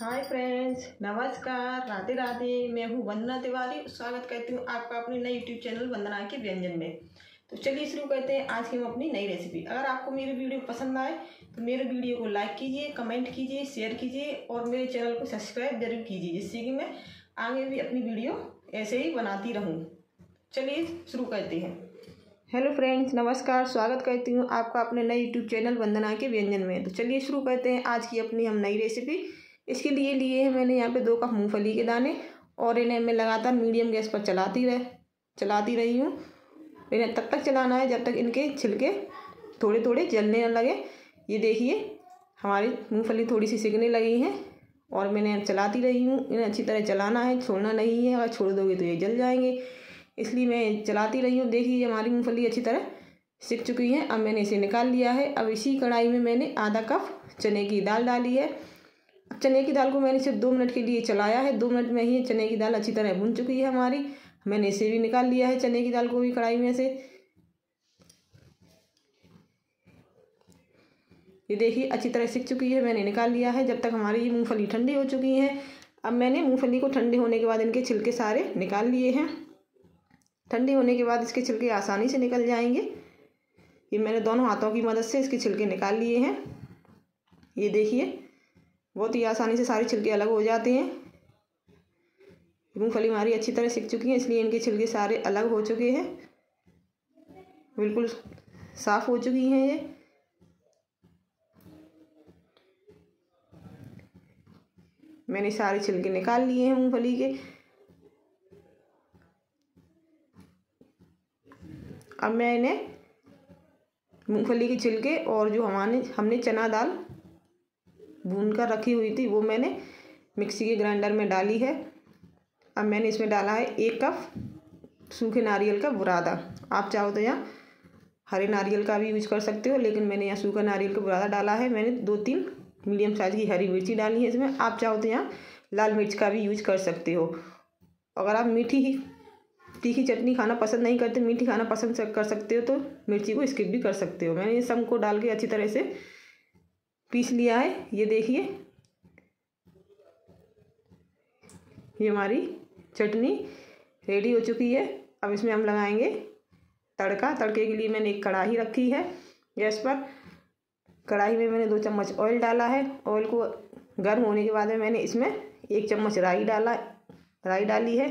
Hi friends नमस्कार। राधे राधे, मैं हूँ वंदना तिवारी। स्वागत करती हूँ आपका अपने नए यूट्यूब चैनल वंदना के व्यंजन में। तो चलिए शुरू करते हैं आज की हम अपनी नई रेसिपी अगर आपको मेरी वीडियो पसंद आए तो मेरे वीडियो को लाइक कीजिए कमेंट कीजिए शेयर कीजिए और मेरे चैनल को सब्सक्राइब ज़रूर कीजिए, जिससे कि मैं आगे भी अपनी वीडियो ऐसे ही बनाती रहूँ। चलिए शुरू करते हैं। हेलो फ्रेंड्स नमस्कार। स्वागत करती हूँ आपका अपने नए यूट्यूब चैनल वंदना के व्यंजन में। तो चलिए शुरू करते हैं आज की अपनी हम नई रेसिपी इसके लिए लिए हैं मैंने यहाँ पे दो कप मूंगफली के दाने और इन्हें मैं लगातार मीडियम गैस पर चलाती रह, चलाती रही हूँ। इन्हें तब तक चलाना है जब तक इनके छिलके थोड़े थोड़े जलने न लगे। ये देखिए, हमारी मूँगफली थोड़ी सी सिकने लगी हैं और मैंने चलाती रही हूँ। इन्हें अच्छी तरह चलाना है, छोड़ना नहीं है। अगर छोड़ दोगे तो ये जल जाएँगे। इसलिए मैं चलाती रही हूँ। देखिए हमारी मूँगफली अच्छी तरह सिक चुकी है। अब मैंने इसे निकाल लिया है। अब इसी कढ़ाई में मैंने आधा कप चने की दाल डाली है। चने की दाल को मैंने सिर्फ़ दो मिनट के लिए चलाया है। दो मिनट में ही चने की दाल अच्छी तरह भुन चुकी है हमारी। मैंने इसे भी निकाल लिया है चने की दाल को भी कढ़ाई में से। ये देखिए, अच्छी तरह सीख चुकी है। मैंने निकाल लिया है। जब तक हमारी ये मूँगफली ठंडी हो चुकी है। अब मैंने मूँगफली को ठंडे होने के बाद इनके छिलके सारे निकाल लिए हैं। ठंडी होने के बाद इसके छिलके आसानी से निकल जाएँगे। ये मैंने दोनों हाथों की मदद से इसके छिलके निकाल लिए हैं। ये देखिए बहुत ही आसानी से सारे छिलके अलग हो जाते हैं। मूँगफली हमारी अच्छी तरह सीख चुकी है, इसलिए इनके छिलके सारे अलग हो चुके हैं। बिल्कुल साफ़ हो चुकी हैं ये। मैंने सारे छिलके निकाल लिए हैं मूँगफली के। अब मैं इन्हें मूँगफली के छिलके और जो हमारे हमने चना दाल भून कर रखी हुई थी, वो मैंने मिक्सी के ग्राइंडर में डाली है। अब मैंने इसमें डाला है एक कप सूखे नारियल का बुरादा। आप चाहो तो यहाँ हरे नारियल का भी यूज़ कर सकते हो, लेकिन मैंने यहाँ सूखा नारियल का बुरादा डाला है। मैंने दो तीन मीडियम साइज़ की हरी मिर्ची डाली है इसमें। आप चाहो तो यहाँ लाल मिर्च का भी यूज़ कर सकते हो। अगर आप मीठी ही, तीखी चटनी खाना पसंद नहीं करते, मीठी खाना पसंद कर सकते हो तो मिर्ची को स्किप भी कर सकते हो। मैंने ये सबको डाल के अच्छी तरह से पीस लिया है, ये देखिए। ये हमारी चटनी रेडी हो चुकी है। अब इसमें हम लगाएँगे तड़का। तड़के के लिए मैंने एक कढ़ाई रखी है गैस पर। कढ़ाई में मैंने दो चम्मच ऑयल डाला है। ऑयल को गर्म होने के बाद में मैंने इसमें एक चम्मच राई डाला, राई डाली है।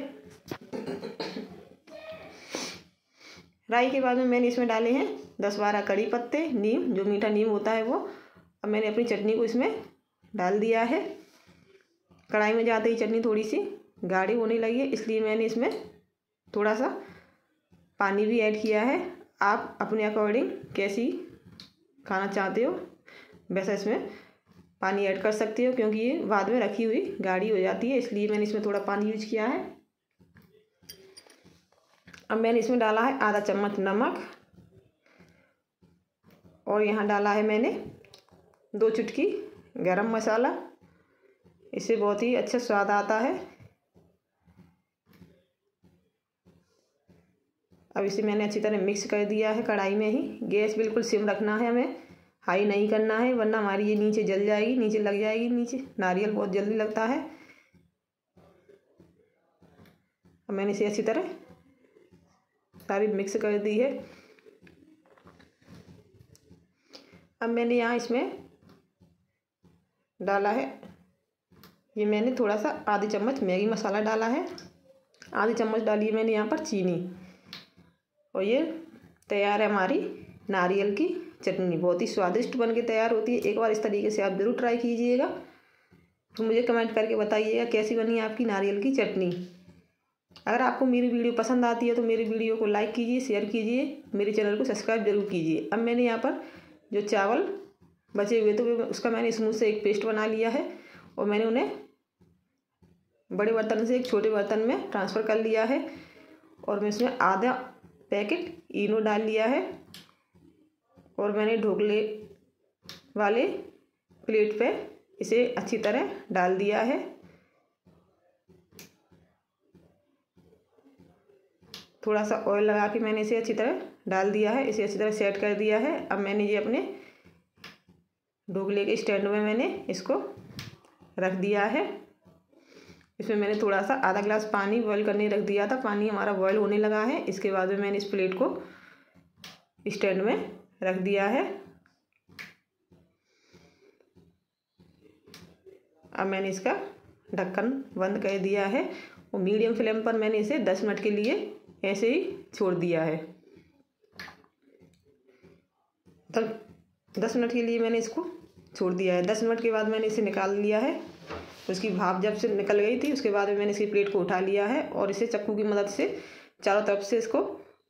राई के बाद में मैंने इसमें डाले हैं दस बारह कड़ी पत्ते, नीम, जो मीठा नीम होता है वो। अब मैंने अपनी चटनी को इसमें डाल दिया है। कढ़ाई में जाते ही चटनी थोड़ी सी गाढ़ी होने लगी है, इसलिए मैंने इसमें थोड़ा सा पानी भी ऐड किया है। आप अपने अकॉर्डिंग कैसी खाना चाहते हो, वैसा इसमें पानी ऐड कर सकते हो, क्योंकि ये बाद में रखी हुई गाढ़ी हो जाती है, इसलिए मैंने इसमें थोड़ा पानी यूज़ किया है। अब मैंने इसमें डाला है आधा चम्मच नमक, और यहाँ डाला है मैंने दो चुटकी गरम मसाला। इससे बहुत ही अच्छा स्वाद आता है। अब इसे मैंने अच्छी तरह मिक्स कर दिया है कढ़ाई में ही। गैस बिल्कुल सिम रखना है हमें। हाई नहीं करना है, वरना हमारी ये नीचे जल जाएगी, नीचे लग जाएगी, नीचे। नारियल बहुत जल्दी लगता है। अब मैंने इसे अच्छी तरह सारी मिक्स कर दी है। अब मैंने यहाँ इसमें डाला है। ये मैंने थोड़ा सा आधी चम्मच मैगी मसाला डाला है। आधी चम्मच डाली है मैंने यहाँ पर चीनी। और ये तैयार है हमारी नारियल की चटनी। बहुत ही स्वादिष्ट बन के तैयार होती है। एक बार इस तरीके से आप ज़रूर ट्राई कीजिएगा। तो मुझे कमेंट करके बताइएगा कैसी बनी आपकी नारियल की चटनी। अगर आपको मेरी वीडियो पसंद आती है तो मेरी वीडियो को लाइक कीजिए, शेयर कीजिए। मेरे चैनल को सब्सक्राइब ज़रूर कीजिए। अब मैंने यहाँ पर जो चावल बचे हुए तो उसका मैंने स्मूथ से एक पेस्ट बना लिया है और मैंने उन्हें बड़े बर्तन से, एक छोटे बर्तन में ट्रांसफ़र कर लिया है और मैं इसमें आधा पैकेट इनो डाल लिया है और मैंने ढोकले वाले प्लेट पे इसे अच्छी तरह डाल दिया है। थोड़ा सा ऑयल लगा के मैंने इसे अच्छी तरह डाल दिया है, इसे अच्छी तरह सेट कर दिया है। अब मैंने ये अपने ढोकले के स्टैंड में मैंने इसको रख दिया है। इसमें मैंने थोड़ा सा आधा ग्लास पानी बॉयल करने रख दिया था। पानी हमारा बॉयल होने लगा है। इसके बाद में मैंने इस प्लेट को स्टैंड में रख दिया है। अब मैंने इसका ढक्कन बंद कर दिया है और मीडियम फ्लेम पर मैंने इसे दस मिनट के लिए ऐसे ही छोड़ दिया है। तब दस मिनट के लिए मैंने इसको छोड़ दिया है। दस मिनट के बाद मैंने इसे निकाल लिया है। उसकी भाप जब से निकल गई थी, उसके बाद में मैंने इसकी प्लेट को उठा लिया है और इसे चक्कू की मदद से चारों तरफ़ से इसको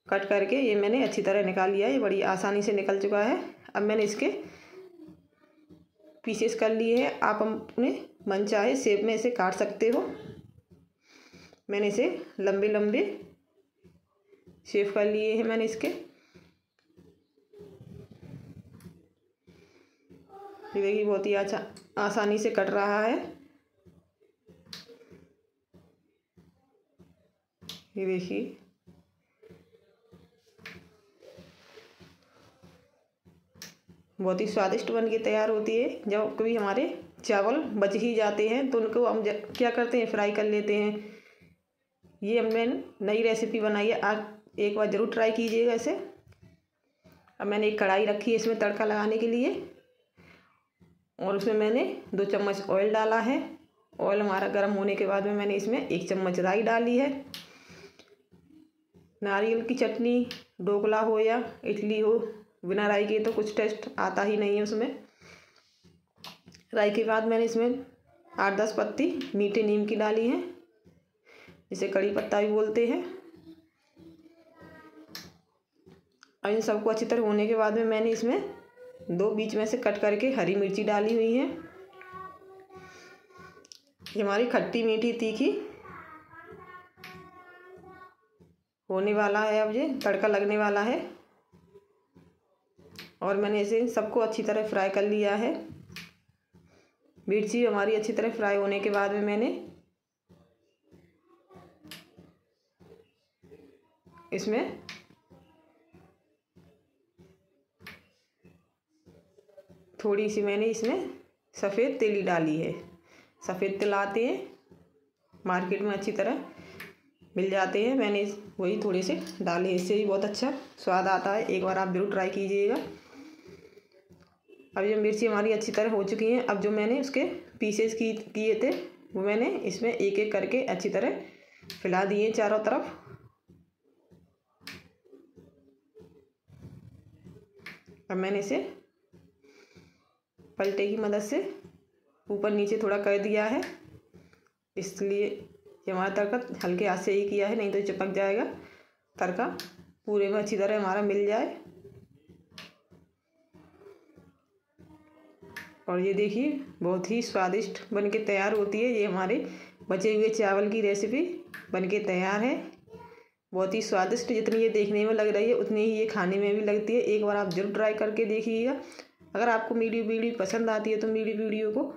कट करके ये मैंने अच्छी तरह निकाल लिया है। ये बड़ी आसानी से निकल चुका है। अब मैंने इसके पीसेस कर लिए हैं। आप अपने मन चाहे सेब में इसे काट सकते हो। मैंने इसे लंबे लंबे शेव कर लिए हैं मैंने इसके। ये देखिए, बहुत ही अच्छा आसानी से कट रहा है। ये देखिए। बहुत ही स्वादिष्ट बन के तैयार होती है। जब कभी हमारे चावल बच ही जाते हैं तो उनको हम क्या करते हैं? फ्राई कर लेते हैं। ये हमने नई रेसिपी बनाई है। आप एक बार ज़रूर ट्राई कीजिएगा इसे। अब मैंने एक कढ़ाई रखी है इसमें तड़का लगाने के लिए। और उसमें मैंने दो चम्मच ऑयल डाला है। ऑयल हमारा गर्म होने के बाद में मैंने इसमें एक चम्मच राई डाली है। नारियल की चटनी, ढोकला हो या इडली हो, बिना राई के तो कुछ टेस्ट आता ही नहीं है उसमें। राई के बाद मैंने इसमें आठ दस पत्ती मीठे नीम की डाली है, जिसे कड़ी पत्ता भी बोलते हैं। और इन सबको अच्छी तरह होने के बाद में मैंने इसमें दो बीच में से कट करके हरी मिर्ची डाली हुई है। ये हमारी खट्टी मीठी तीखी होने वाला है अब ये, तड़का लगने वाला है। और मैंने इसे सबको अच्छी तरह फ्राई कर लिया है। मिर्ची हमारी अच्छी तरह फ्राई होने के बाद में मैंने इसमें थोड़ी सी मैंने इसमें सफ़ेद तेली डाली है। सफ़ेद तिल आते हैं, मार्केट में अच्छी तरह मिल जाते हैं। मैंने वही थोड़े से डाले इससे भी बहुत अच्छा स्वाद आता है। एक बार आप ज़रूर ट्राई कीजिएगा। अब ये मिर्ची हमारी अच्छी तरह हो चुकी हैं। अब जो मैंने उसके पीसेस की, किए थे, वो मैंने इसमें एक एक करके अच्छी तरह फैला दिए चारों तरफ़। अब मैंने इसे पलटे की मदद से ऊपर नीचे थोड़ा कर दिया है। इसलिए ये हमारा तड़का हल्के हाथ से ही किया है, नहीं तो चिपक जाएगा। तड़का पूरे में अच्छी तरह हमारा मिल जाए। और ये देखिए, बहुत ही स्वादिष्ट बन के तैयार होती है। ये हमारे बचे हुए चावल की रेसिपी बन के तैयार है। बहुत ही स्वादिष्ट जितनी ये देखने में लग रही है, उतनी ही ये खाने में भी लगती है। एक बार आप ज़रूर ट्राई करके देखिएगा। अगर आपको मेरी वीडियो पसंद आती है तो मेरी वीडियो को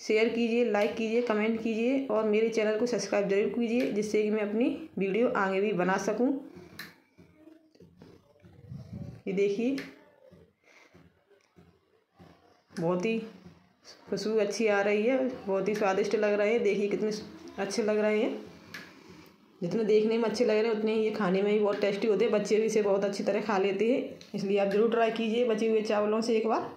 शेयर कीजिए लाइक कीजिए कमेंट कीजिए और मेरे चैनल को सब्सक्राइब ज़रूर कीजिए, जिससे कि मैं अपनी वीडियो आगे भी बना सकूँ। ये देखिए। बहुत ही खुशबू अच्छी आ रही है, बहुत ही स्वादिष्ट लग रहे हैं। देखिए कितने अच्छे लग रहे हैं। जितने देखने में अच्छे लग रहे हैं, उतने ही ये खाने में भी बहुत टेस्टी होते हैं। बच्चे भी इसे बहुत अच्छी तरह खा लेते हैं। इसलिए आप ज़रूर ट्राई कीजिए बचे हुए चावलों से एक बार।